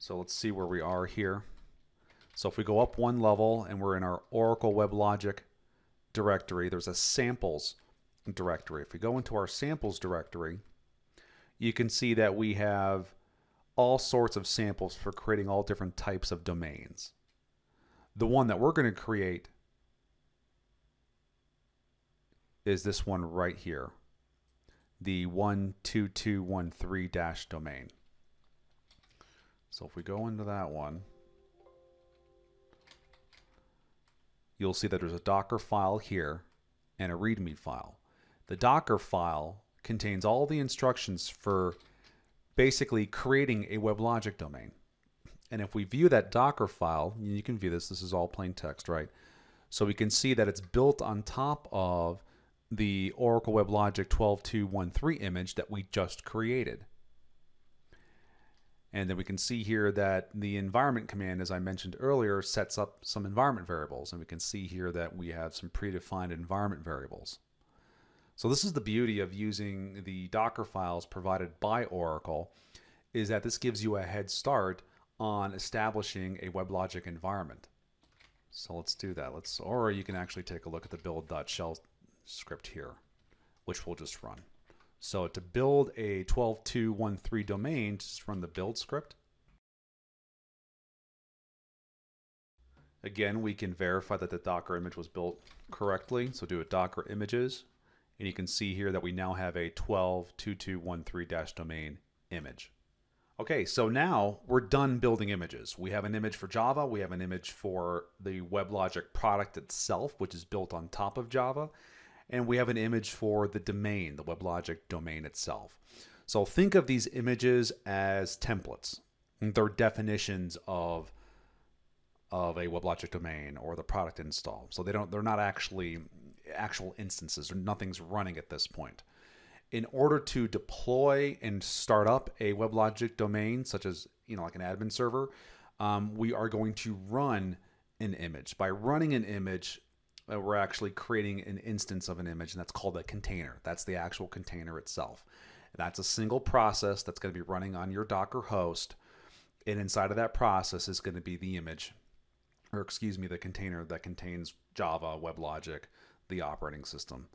So let's see where we are here. So if we go up one level and we're in our Oracle WebLogic directory, there's a samples directory. If we go into our samples directory, you can see that we have all sorts of samples for creating all different types of domains. The one that we're going to create is this one right here, the 12213 dash domain. So if we go into that one, you'll see that there's a Docker file here and a README file. The Docker file contains all the instructions for basically creating a WebLogic domain. And if we view that Docker file, you can view this, this is all plain text, right? So we can see that it's built on top of the Oracle WebLogic 12213 image that we just created. And then we can see here that the environment command, as I mentioned earlier, sets up some environment variables. And we can see here that we have some predefined environment variables. So this is the beauty of using the Docker files provided by Oracle, is that this gives you a head start on establishing a WebLogic environment. So let's do that. Let's, or you can actually take a look at the build.shell script here, which we'll just run. So to build a 12213 domain, just run the build script. Again, we can verify that the Docker image was built correctly. So do a Docker images, and you can see here that we now have a 122213-domain image. Okay, so now we're done building images. We have an image for Java, we have an image for the WebLogic product itself, which is built on top of Java, and we have an image for the domain, the WebLogic domain itself. So think of these images as templates. They're definitions of of a WebLogic domain or the product install. So they don't they're not actually actual instances or nothing's running at this point. In order to deploy and start up a WebLogic domain, such as you know like an admin server, um, we are going to run an image. By running an image, Uh, we're actually creating an instance of an image, and that's called a container. That's the actual container itself. That's a single process that's going to be running on your Docker host, and inside of that process is going to be the image, or excuse me, the container that contains Java, WebLogic, the operating system.